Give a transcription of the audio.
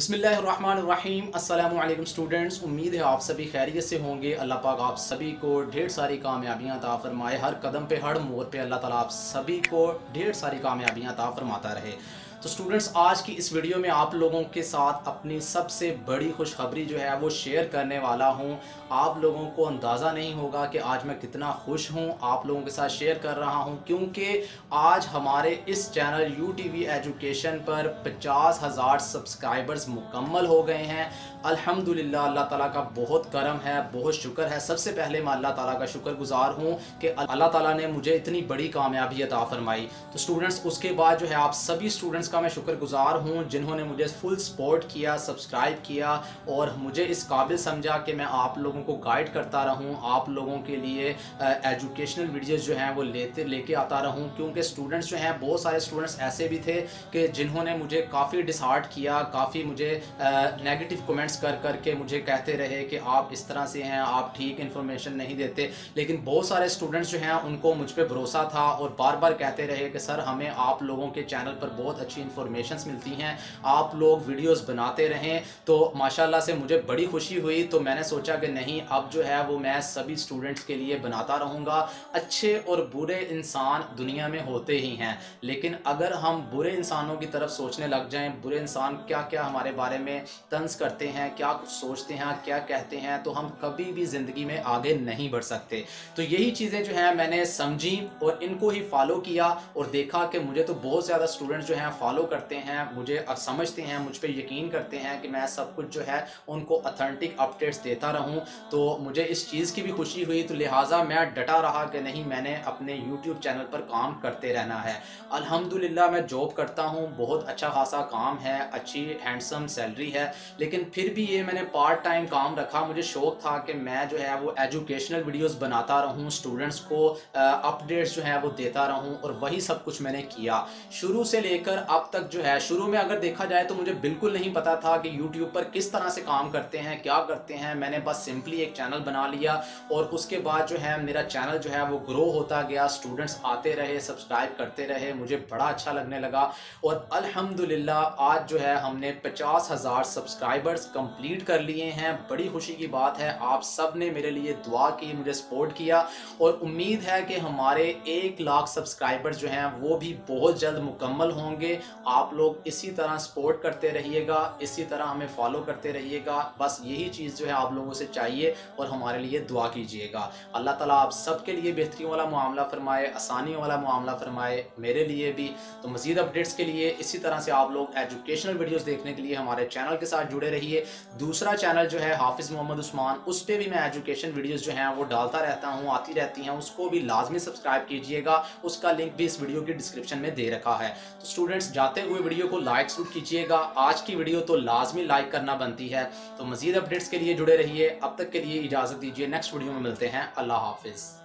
बिस्मिल्लाहिर्रहमानिर्रहीम। अल्लाम स्टूडेंट्स, उम्मीद है आप सभी खैरियत से होंगे। अल्लाह पाक आप सभी को ढेर सारी कामयाबियाँ ता फरमाए। हर कदम पे, हर मोड़ पे अल्लाह ताला आप सभी को ढेर सारी कामयाबियाँ ता फरमाता रहे। तो स्टूडेंट्स आज की इस वीडियो में आप लोगों के साथ अपनी सबसे बड़ी खुशखबरी जो है वो शेयर करने वाला हूँ। आप लोगों को अंदाज़ा नहीं होगा कि आज मैं कितना खुश हूँ। आप लोगों के साथ शेयर कर रहा हूँ, क्योंकि आज हमारे इस channel U T V education पर पचास हज़ार सब्सक्राइबर्स मुकम्मल हो गए हैं। अल्हम्दुलिल्लाह, अल्लाह ताला का बहुत करम है, बहुत शुक्र है। सबसे पहले मैं अल्लाह ताला का शुक्र गुज़ार हूँ कि अल्लाह ताला ने मुझे इतनी बड़ी कामयाबी अता फरमाई। तो स्टूडेंट्स उसके बाद जो है आप सभी स्टूडेंट्स का मैं शुक्रगुजार हूँ जिन्होंने मुझे फुल सपोर्ट किया सब्सक्राइब किया और मुझे इस काबिल समझा कि मैं आप लोगों को गाइड करता रहूँ, आप लोगों के लिए एजुकेशनल वीडियोज़ जो हैं वो लेते, लेके आता रहूँ। क्योंकि स्टूडेंट्स जो हैं, बहुत सारे स्टूडेंट्स ऐसे भी थे कि जिन्होंने मुझे काफ़ी डिसहार्ट किया, काफ़ी मुझे नेगेटिव कमेंट्स कर कर के मुझे कहते रहे कि आप इस तरह से हैं, आप ठीक इन्फॉर्मेशन नहीं देते। लेकिन बहुत सारे स्टूडेंट्स जो हैं, उनको मुझ पर भरोसा था और बार बार कहते रहे कि, सर, हमें आप लोगों के चैनल पर बहुत अच्छी अच्छी इन्फॉर्मेशन मिलती हैं। आप लोग वीडियोस बनाते रहें। तो माशाल्लाह से मुझे बड़ी खुशी हुई। तो मैंने सोचा कि नहीं, अब जो है वो मैं सभी स्टूडेंट्स के लिए बनाता रहूँगा। अच्छे और बुरे इंसान दुनिया में होते ही हैं। लेकिन अगर हम बुरे इंसानों की तरफ़ सोचने लग जाएँ, बुरे इंसान क्या क्या हमारे बारे में तंज करते हैं, क्या सोचते हैं, क्या कहते हैं तो हम कभी भी ज़िंदगी में आगे नहीं बढ़ सकते। तो यही चीज़ें जो हैं मैंने समझी और इनको ही फॉलो किया और देखा कि मुझे तो बहुत ज़्यादा स्टूडेंट्स जो हैं फॉलो करते हैं, मुझे समझते हैं, मुझ पर यकीन करते हैं कि मैं सब कुछ जो है उनको अथेंटिक अपडेट्स देता रहूँ। तो मुझे इस चीज़ की भी खुशी हुई तो लिहाजा मैं डटा रहा कि नहीं, मैंने अपने यूट्यूब चैनल पर काम करते रहना है। अल्हम्दुलिल्लाह, मैं जॉब करता हूँ, बहुत अच्छा खासा काम है, अच्छी हैंडसम सैलरी है, लेकिन फिर भी ये मैंने पार्ट टाइम काम रखा। मुझे शौक था कि मैं जो है वो एजुकेशनल वीडियोस बनाता रहूँ स्टूडेंट्स को अपडेट्स जो है वो देता रहूँ, और वही सब कुछ मैंने किया। शुरू से लेकर अब अब तक जो है, शुरू में अगर देखा जाए तो मुझे बिल्कुल नहीं पता था कि यूट्यूब पर किस तरह से काम करते हैं, क्या करते हैं। मैंने बस सिंपली एक चैनल बना लिया और उसके बाद जो है, मेरा चैनल जो है, वो ग्रो होता गया। स्टूडेंट्स आते रहे सब्सक्राइब करते रहे, मुझे बड़ा अच्छा लगने लगा और अल्हम्दुलिल्लाह आज जो है, हमने पचास हज़ार सब्सक्राइबर्स कंप्लीट कर लिए हैं। बड़ी खुशी की बात है, आप सबने मेरे लिए दुआ की, मुझे सपोर्ट किया और उम्मीद है कि हमारे एक लाख सब्सक्राइबर्स जो हैं, वो भी बहुत जल्द मुकम्मल होंगे। आप लोग इसी तरह सपोर्ट करते रहिएगा, इसी तरह हमें फॉलो करते रहिएगा। बस यही चीज़ जो है आप लोगों से चाहिए और हमारे लिए दुआ कीजिएगा। अल्लाह ताला आप सबके लिए बेहतरी वाला मामला फरमाए, आसानी वाला मामला फरमाए, मेरे लिए भी। तो मज़ीद अपडेट्स के लिए इसी तरह से आप लोग एजुकेशनल वीडियोज़ देखने के लिए हमारे चैनल के साथ जुड़े रहिए। दूसरा चैनल जो है हाफिज़ मोहम्मद उस्मान, उस पर भी मैं एजुकेशन वीडियोज़ जो हैं वो डालता रहता हूँ, आती रहती हैं, उसको भी लाजमी सब्सक्राइब कीजिएगा। उसका लिंक भी इस वीडियो की डिस्क्रिप्शन में दे रखा है। तो स्टूडेंट्स जाते हुए वीडियो को लाइक ज़रूर कीजिएगा। आज की वीडियो तो लाजमी लाइक करना बनती है। तो मजीद अपडेट्स के लिए जुड़े रहिए। अब तक के लिए इजाज़त दीजिए। नेक्स्ट वीडियो में मिलते हैं। अल्लाह हाफिज़।